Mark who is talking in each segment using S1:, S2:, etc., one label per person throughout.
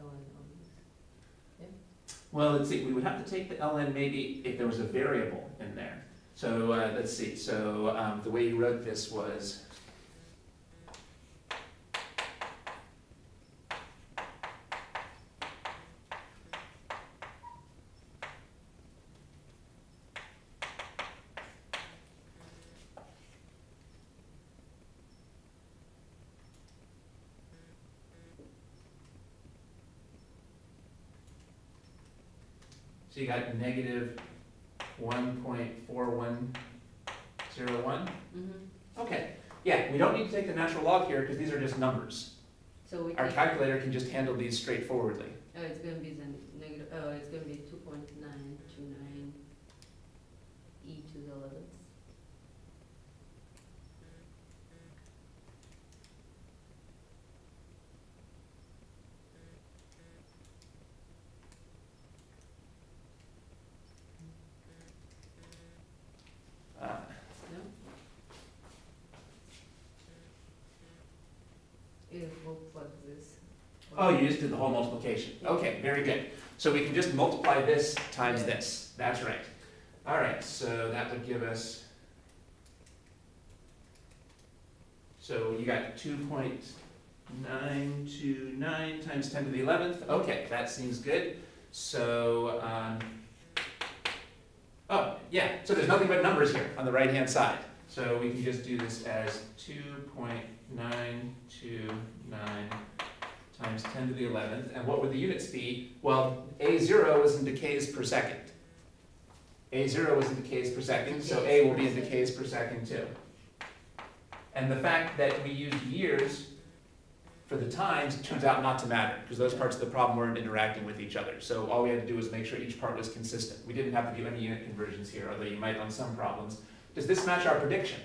S1: ln this.
S2: Well, let's see, we would have to take the ln maybe if there was a variable in there. So, uh, let's see, so, um, the way you wrote this was, So you got negative 1.4101. Mm
S1: -hmm.
S2: Okay. Yeah, we don't need to take the natural log here because these are just numbers.
S1: So we
S2: Our calculator can just handle these straightforwardly.
S1: Oh, it's going to be the negative, oh, it's going to be 2.9.
S2: Oh, you just did the whole multiplication. Okay, very good. So we can just multiply this times this. That's right. All right, so that would give us, so you got 2.929 times 10 to the 11th. Okay, that seems good. So, um, oh, yeah, so there's nothing but numbers here on the right-hand side. So we can just do this as 2.929 times 10 to the 11th, and what would the units be? Well, A0 is in decays per second. A0 is in decays per second, so A will be in decays per second too. And the fact that we used years for the times turns out not to matter, because those parts of the problem weren't interacting with each other. So all we had to do was make sure each part was consistent. We didn't have to do any unit conversions here, although you might on some problems. Does this match our prediction?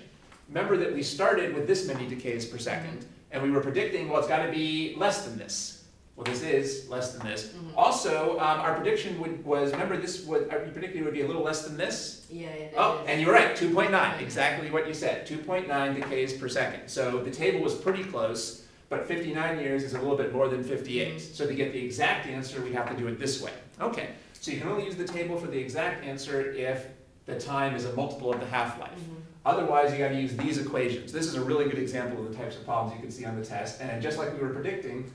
S2: Remember that we started with this many decays per second, and we were predicting, well, it's gotta be less than this. Well, this is less than this.
S1: Mhm.
S2: Also, um, our prediction would, was, remember this would, you predicted it would be a little less than this?
S1: Yeah, it
S2: Oh,
S1: is.
S2: and you were right, two point nine, exactly what you said, two point nine decays per second. So the table was pretty close, but fifty-nine years is a little bit more than fifty-eight.
S1: Mhm.
S2: So to get the exact answer, we have to do it this way. Okay, so you can only use the table for the exact answer if the time is a multiple of the half-life.
S1: Mhm.
S2: Otherwise, you gotta use these equations. This is a really good example of the types of problems you can see on the test, and just like we were predicting,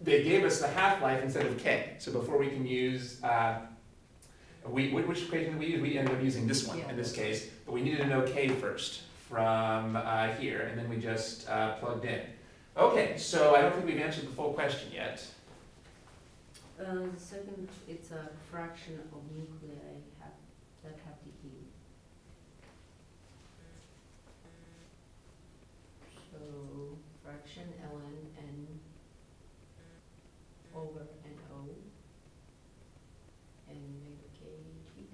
S2: they gave us the half-life instead of k. So before we can use, uh, we, which equation did we use? We ended up using this one
S1: Yeah.
S2: in this case, but we needed to know k first from uh, here, and then we just uh, plugged in. Okay, so I don't think we've answered the full question yet.
S1: Uh, the second, it's a fraction of nuclei have, that have the E. So fraction ln n over n o and k t.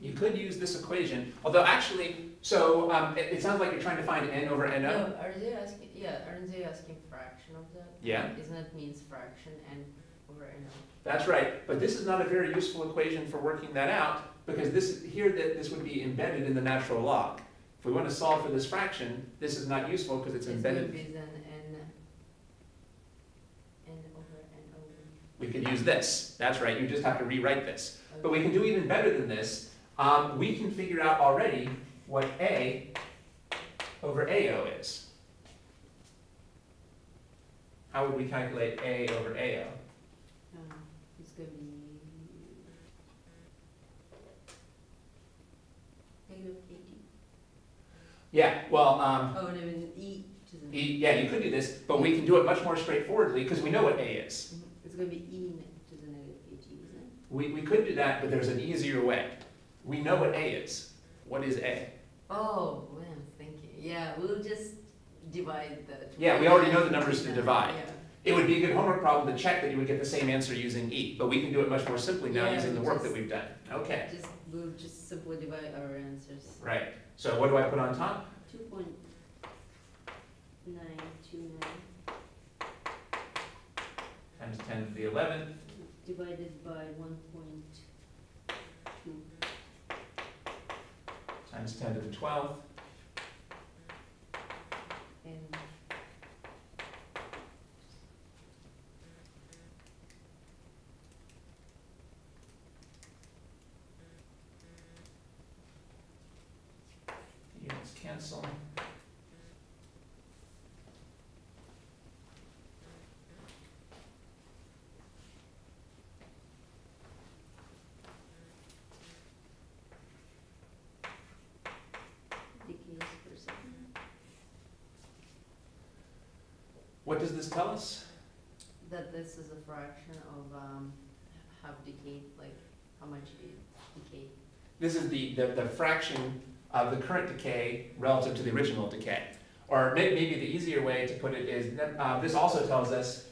S2: You could use this equation, although actually, so um, it, it sounds like you're trying to find n over no.
S1: No, are they asking, yeah, aren't they asking fraction of that?
S2: Yeah.
S1: Isn't that means fraction n over n o?
S2: That's right, but this is not a very useful equation for working that out, because this, here, that this would be embedded in the natural log. If we want to solve for this fraction, this is not useful because it's
S1: It's gonna
S2: embedded,
S1: be then n, n over n o.
S2: we could use this, that's right, you just have to rewrite this. But we can do even better than this, um, we can figure out already what A over AO is. How would we calculate A over AO?
S1: Um, it's gonna be negative eighty.
S2: Yeah, well, um,
S1: Oh, no, an e to the.
S2: e- yeah, you could do this, but we can do it much more straightforwardly, because we know what A is.
S1: Mhm. It's gonna be e to the negative eighty, isn't it?
S2: We, we could do that, but there's an easier way. We know what A is. What is A?
S1: Oh, well, I'm thinking, yeah, we'll just divide the.
S2: Yeah, we already know the numbers to divide.
S1: Yeah.
S2: It would be a good homework problem to check that you would get the same answer using E, but we can do it much more simply now
S1: Yeah,
S2: using the work that
S1: just-
S2: we've done. Okay,
S1: Just, we'll just simply divide our answers.
S2: right. So what do I put on top?
S1: 2.929
S2: times 10 to the 11th.
S1: Divided by 1.2.
S2: Times 10 to the
S1: 12th.
S2: Pencil. What does this tell us?
S1: That this is a fraction of, um, how decayed, like, how much it decayed.
S2: This is the, the, the fraction of the current decay relative to the original decay. Or may, maybe the easier way to put it is, uh, this also tells us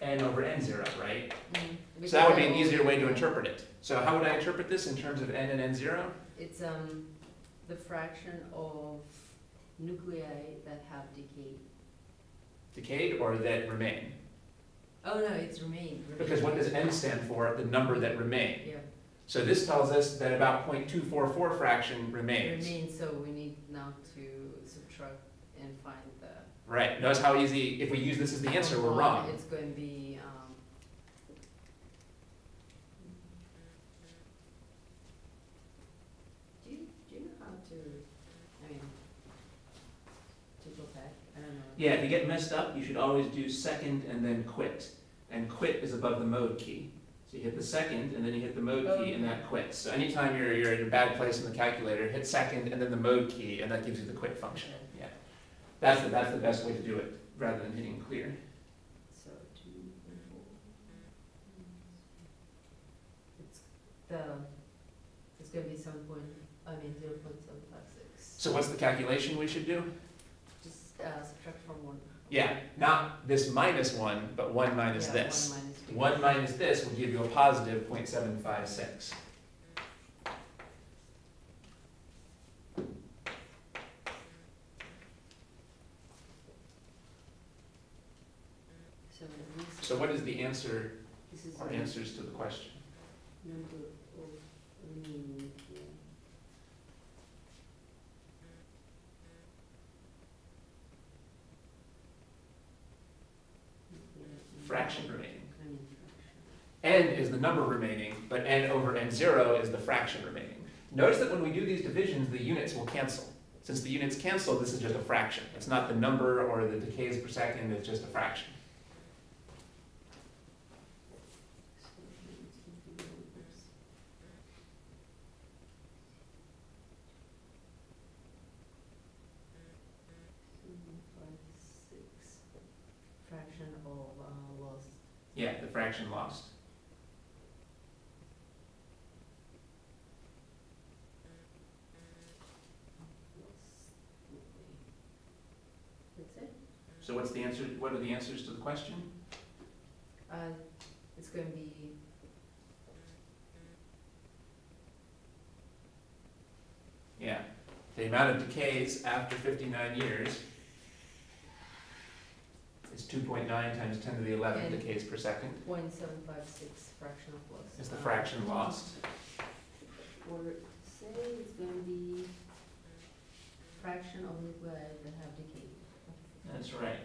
S2: n over n zero, right? So that would be an easier way to interpret it. So how would I interpret this in terms of n and n zero?
S1: It's, um, the fraction of nuclei that have decayed.
S2: Decayed or that remain?
S1: Oh, no, it's remained.
S2: Because what does n stand for? The number that remain.
S1: Yeah,
S2: So this tells us that about 0.244 fraction remains.
S1: remains, so we need now to subtract and find the.
S2: Right, notice how easy, if we use this as the answer, we're wrong.
S1: It's going to be, um. Do you, do you know how to, I mean, to go I don't know.
S2: Yeah, if you get messed up, you should always do second and then quit. And quit is above the mode key. So you hit the second and then you hit the mode key and that quits. So anytime you're, you're in a bad place in the calculator, hit second and then the mode key and that gives you the quit function. Yeah. That's the, that's the best way to do it, rather than hitting clear.
S1: So two, four. It's the, it's gonna be seven point, I mean, zero point seven five six.
S2: So what's the calculation we should do?
S1: Just, uh, subtract from one.
S2: Yeah, not this minus one, but one minus
S1: Yeah,
S2: this.
S1: One minus. Two.
S2: One minus this will give you a positive 0.756.
S1: So at least.
S2: So what is the answer, or answers to the question?
S1: Number of remaining, yeah.
S2: Fraction remaining.
S1: I mean, fraction.
S2: n is the number remaining, but n over n zero is the fraction remaining. Notice that when we do these divisions, the units will cancel. Since the units cancel, this is just a fraction. It's not the number or the decays per second, it's just a fraction.
S1: So it's gonna be numbers. Seven, five, six. Fraction of, uh.
S2: Yeah, the fraction lost.
S1: That's it?
S2: So what's the answer, what are the answers to the question?
S1: Uh, it's gonna be.
S2: Yeah, the amount of decays after fifty-nine years is two point nine times ten to the eleventh
S1: And-
S2: decays per second,
S1: Point seven five six fraction of loss.
S2: is the
S1: Uh,
S2: fraction lost.
S1: Or say it's gonna be fraction of nuclei that have decayed.
S2: That's right.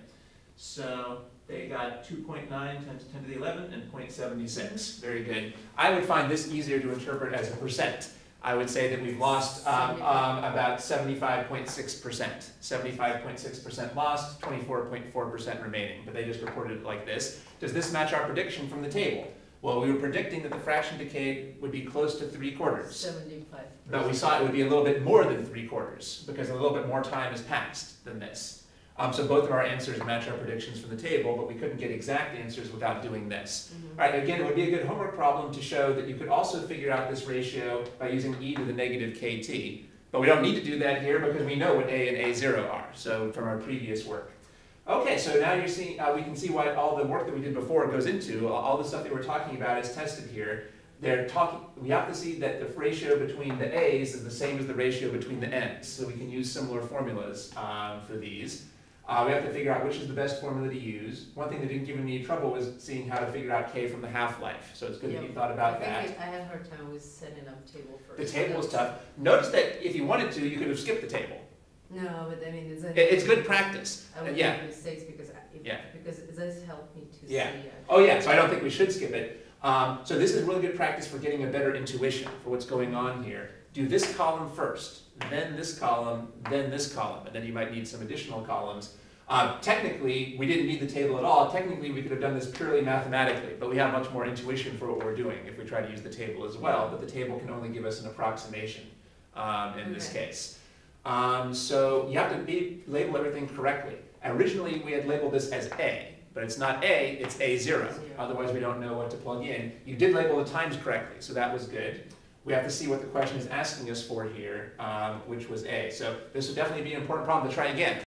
S2: So they got two point nine times ten to the 11 and 0.76. Very good. I would find this easier to interpret as a percent. I would say that we've lost um, um, about seventy-five point six percent. Seventy-five point six percent lost, twenty-four point four percent remaining, but they just reported it like this. Does this match our prediction from the table? Well, we were predicting that the fraction decay would be close to three quarters.
S1: Seventy-five.
S2: But we saw it would be a little bit more than three quarters, because a little bit more time has passed than this. Um, so both of our answers match our predictions from the table, but we couldn't get exact answers without doing this.
S1: Mhm.
S2: All right, again, it would be a good homework problem to show that you could also figure out this ratio by using e to the negative kt. But we don't need to do that here because we know what a and a zero are, so from our previous work. Okay, so now you're seeing, uh, we can see why all the work that we did before goes into, all- all the stuff that we're talking about is tested here. They're talking, we have to see that the ratio between the a's is the same as the ratio between the n's, so we can use similar formulas um, for these. Uh, we have to figure out which is the best formula to use. One thing that didn't give me any trouble was seeing how to figure out k from the half-life, so it's good that you thought about
S1: I
S2: that.
S1: I had a hard time with setting up table first.
S2: The table is
S1: That's-
S2: tough. Notice that if you wanted to, you could have skipped the table.
S1: No, but I mean, it's.
S2: It- It's good practice.
S1: I would
S2: Yeah.
S1: make mistakes because I, if-
S2: Yeah.
S1: because it does help me to see.
S2: Yeah.
S1: uh,
S2: Oh yeah, so I don't think we should skip it. Um, so this is really good practice for getting a better intuition for what's going on here. Do this column first. then this column, then this column, and then you might need some additional columns. Uh, technically, we didn't need the table at all. Technically, we could have done this purely mathematically, but we have much more intuition for what we're doing if we try to use the table as well. But the table can only give us an approximation um, in this case. Um, so you have to be, label everything correctly. Originally, we had labeled this as A, but it's not A, it's A zero.
S1: Zero.
S2: Otherwise, we don't know what to plug in. You did label the times correctly, so that was good. We have to see what the question is asking us for here, um, which was A. So this would definitely be an important problem to try again.